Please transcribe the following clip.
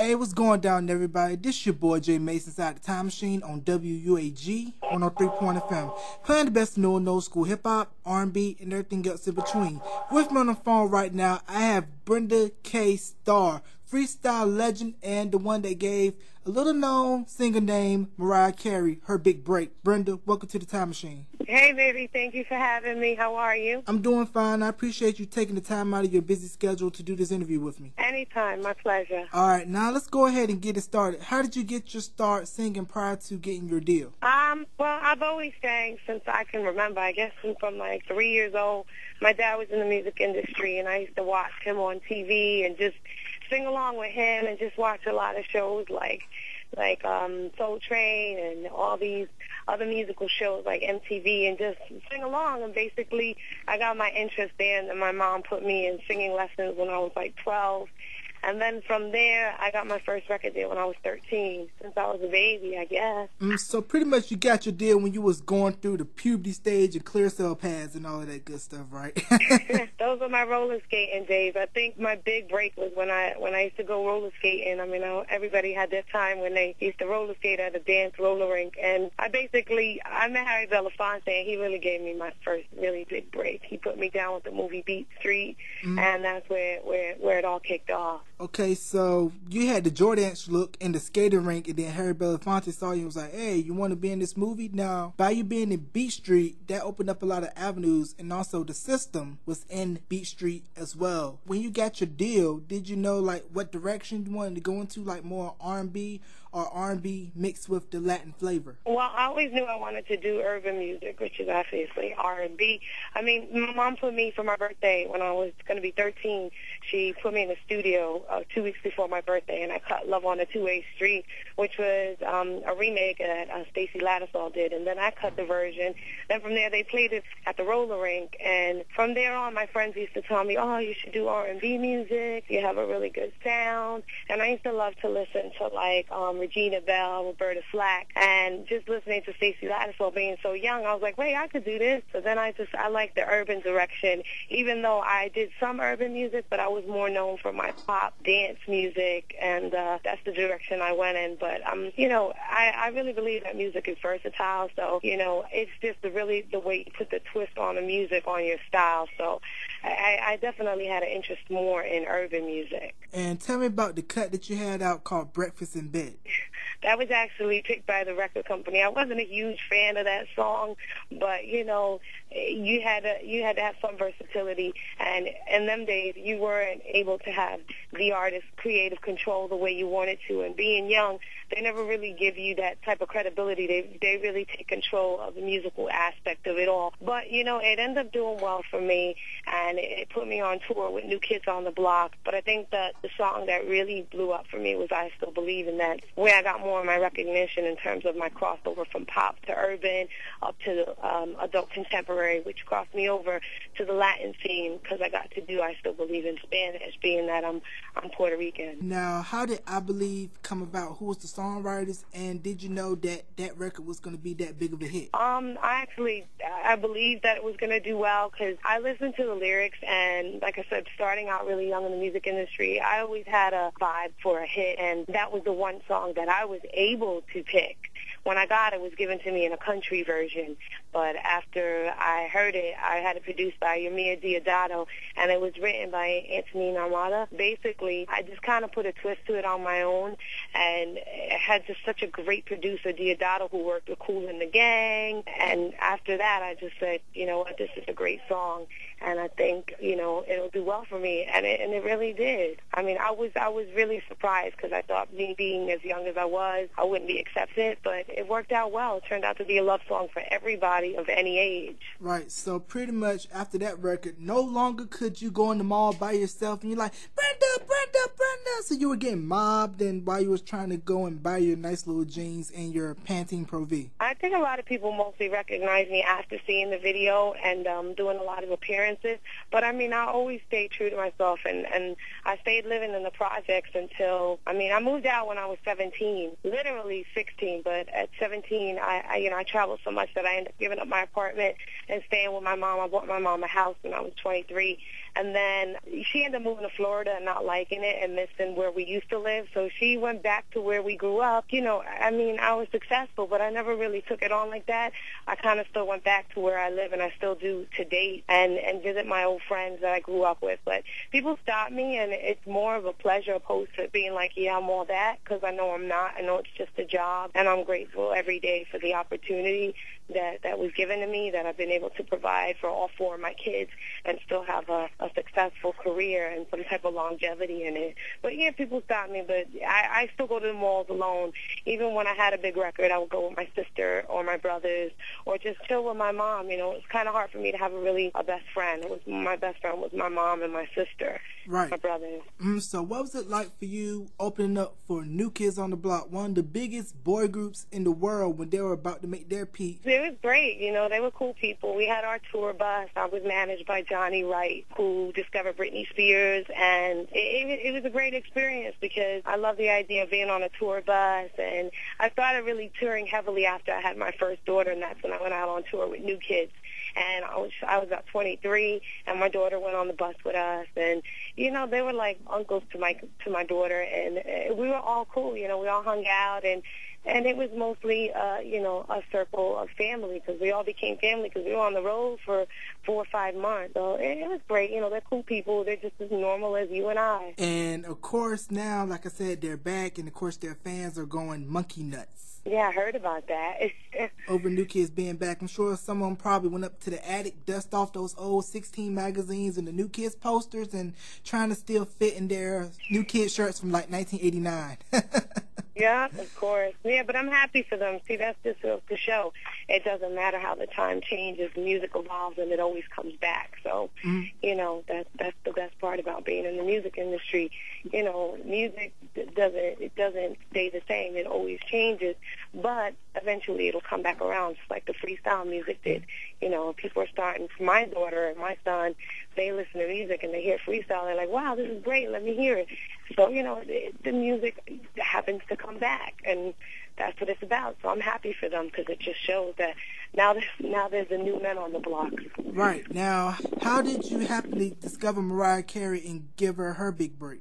Hey, what's going down, everybody? This your boy Jay Mason inside the time machine on WUAG 103.FM. Playing the best new and old school hip hop, R&B, and everything else in between. With me on the phone right now, I have Brenda K. Starr, freestyle legend and the one that gave a little known singer named Mariah Carey her big break. Brenda, welcome to the time machine. Hey, baby. Thank you for having me. How are you? I'm doing fine. I appreciate you taking the time out of your busy schedule to do this interview with me. Anytime. My pleasure. All right. Now let's go ahead and get it started. How did you get your start singing prior to getting your deal? Um, well, I've always sang since I can remember. I guess from like three years old. My dad was in the music industry, and I used to watch him on TV and just sing along with him and just watch a lot of shows like like um Soul Train and all these other musical shows like MTV and just sing along and basically I got my interest there and my mom put me in singing lessons when I was like 12 and then from there, I got my first record deal when I was 13, since I was a baby, I guess. Mm, so pretty much you got your deal when you was going through the puberty stage and Clearasil pads and all of that good stuff, right? Were my roller skating days. I think my big break was when I when I used to go roller skating. I mean, I, everybody had that time when they used to roller skate at a dance roller rink, and I basically I met Harry Belafonte, and he really gave me my first really big break. He put me down with the movie Beat Street, mm. and that's where where where it all kicked off. Okay, so you had the Jordans look in the skating rink, and then Harry Belafonte saw you and was like, hey, you want to be in this movie? Now, by you being in Beat Street, that opened up a lot of avenues, and also the system was in Beat Street as well. When you got your deal, did you know, like, what direction you wanted to go into, like more R&B or R&B mixed with the Latin flavor? Well, I always knew I wanted to do urban music, which is obviously R&B. I mean, my mom put me for my birthday when I was going to be 13. She put me in the studio uh, two weeks before my birthday, and I cut Love on a Two-Way Street, which was um, a remake that uh, Stacy Lattisaw did, and then I cut the version. Then from there, they played it at the roller rink, and from there on, my friends used to tell me, oh, you should do R&B music. You have a really good sound. And I used to love to listen to, like, um, Regina Belle, Roberta Flack, and just listening to Stacy Lattisaw being so young, I was like, wait, I could do this. So then I just, I like the urban direction, even though I did some urban music, but I was more known for my pop dance music, and uh, that's the direction I went in. But, um, you know, I, I really believe that music is versatile, so, you know, it's just the really the way you put the twist on the music on your style. So I, I definitely had an interest more in urban music. And tell me about the cut that you had out called Breakfast in Bed. that was actually picked by the record company. I wasn't a huge fan of that song, but you know, you had to, you had to have some versatility, and in them days, you weren't able to have the artist creative control the way you wanted to. And being young, they never really give you that type of credibility. They they really take control of the musical aspect of it all. But you know, it ended up doing well for me, and it, put me on tour with New Kids on the Block. But I think that the song that really blew up for me was I Still Believe, in that where I got more of my recognition in terms of my crossover from pop to urban up to um, adult contemporary, which crossed me over to the Latin scene because I got to do I Still Believe in Spanish, being that I'm I'm Puerto Rican. Now, how did I Believe come about? Who was the songwriters, and did you know that that record was going to be that big of a hit? Um, I actually I believed that it was going to do well because I listened to the lyrics, and like I said, starting out really young in the music industry, I always had a vibe for a hit, and that was the one song that I was able to pick. When I got it, was given to me in a country version, but after I heard it, I had it produced by Eumir Deodato, and it was written by Antonina Armato. Basically, I just kind of put a twist to it on my own, and it had just such a great producer, Deodato, who worked with Kool and the Gang, and after that, I just said, you know what, this is a great song, and I think, you know, it'll do well for me, and it, and it really did. I mean, I was, I was really surprised because I thought me being as young as I was, I wouldn't be accepted, but it worked out well. It turned out to be a love song for everybody of any age. Right. So pretty much after that record, no longer could you go in the mall by yourself and you're like, Brenda, Brenda. So you were getting mobbed and while you was trying to go and buy your nice little jeans and your Pantene Pro V. I think a lot of people mostly recognize me after seeing the video and um, doing a lot of appearances. But I mean, I always stayed true to myself and, and I stayed living in the projects until, I mean, I moved out when I was 17, literally 16, but at 17, I, I you know, I traveled so much that I ended up giving up my apartment and staying with my mom. I bought my mom a house when I was 23, And then she ended up moving to Florida and not liking it and missing where we used to live. So she went back to where we grew up. You know, I mean, I was successful, but I never really took it on like that. I kind of still went back to where I live, and I still do to date, and and visit my old friends that I grew up with. But people stop me, and it's more of a pleasure opposed to being like, yeah, I'm all that, because I know I'm not. I know it's just a job, and I'm grateful every day for the opportunity that that was given to me, that I've been able to provide for all four of my kids, and still have a, a successful career and some type of longevity in it. But yeah, people stop me, but I, I still go to the malls alone. Even when I had a big record, I would go with my sister or my brothers, or just chill with my mom. You know, it's kind of hard for me to have a really a best friend. It was my best friend was my mom and my sister, right? My brothers. Mm, so, what was it like for you opening up for New Kids on the Block, one of the biggest boy groups in the world, when they were about to make their peak? It was great. You know, they were cool people. We had our tour bus. I was managed by Johnny Wright, who discovered Britney Spears, and it, it, was a great experience because I love the idea of being on a tour bus. And I started really touring heavily after I had my first daughter, and that's when I went out on tour with New Kids and I was I was about 23, and my daughter went on the bus with us, and you know they were like uncles to my to my daughter, and uh, we were all cool. You know, we all hung out, and and it was mostly, uh, you know, a circle of family because we all became family because we were on the road for four or five months. So it, it was great. You know, they're cool people. They're just as normal as you and I. And of course, now, like I said, they're back, and of course, their fans are going monkey nuts. Yeah, I heard about that. Over New Kids being back, I'm sure someone probably went up to the attic, dust off those old 16 magazines and the New Kids posters, and trying to still fit in their New Kids shirts from like 1989. Yeah, of course. Yeah, but I'm happy for them. See, that's just the show. It doesn't matter how the time changes. Music evolves, and it always comes back. So, mm-hmm. you know, that's that's the best part about being in the music industry. You know, music doesn't it doesn't stay the same. It always changes, but eventually it'll come back around, just like the freestyle music did. You know, people are starting. My daughter and my son, they listen to music and they hear freestyle. They're like, "Wow, this is great. Let me hear it." So, you know, the, the music happens to come back, and that's what it's about. So I'm happy for them because it just shows that now there's, now there's a new men on the block. Right. Now, how did you happily discover Mariah Carey and give her her big break?